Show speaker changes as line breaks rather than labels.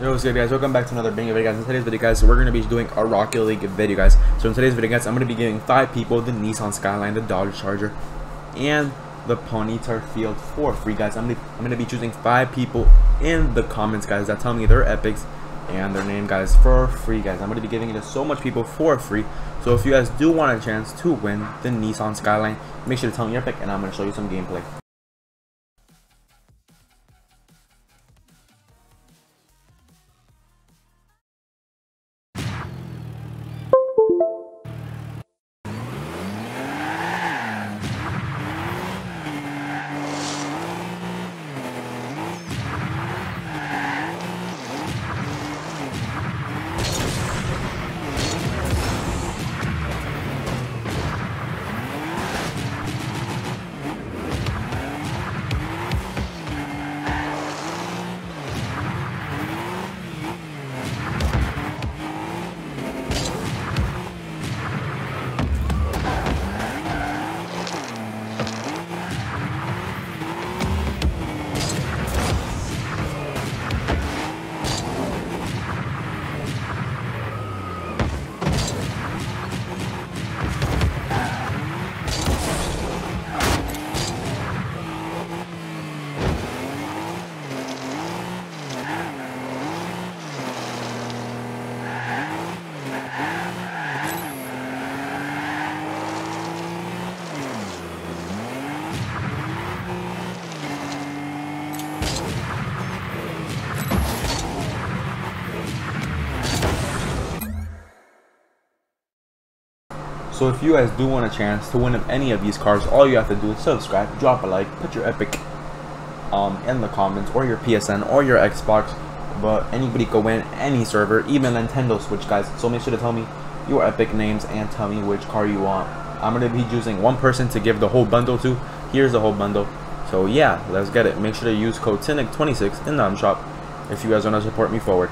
Yo, what's good guys? Welcome back to another banger video guys. In today's video guys, we're going to be doing a Rocket League video guys. So in today's video guys, I'm going to be giving 5 people the Nissan Skyline, the Dodge Charger, and the Pony Turf Field for free guys. I'm going to be choosing 5 people in the comments guys that tell me their epics and their name guys for free guys. I'm going to be giving it to so much people for free. So if you guys do want a chance to win the Nissan Skyline, make sure to tell me your pick and I'm going to show you some gameplay. So if you guys do want a chance to win any of these cars, all you have to do is subscribe, drop a like, put your epic um, in the comments, or your PSN, or your Xbox. But anybody can win any server, even Nintendo Switch, guys. So make sure to tell me your epic names and tell me which car you want. I'm going to be choosing one person to give the whole bundle to. Here's the whole bundle. So yeah, let's get it. Make sure to use code TINNICK26 in the shop if you guys want to support me forward.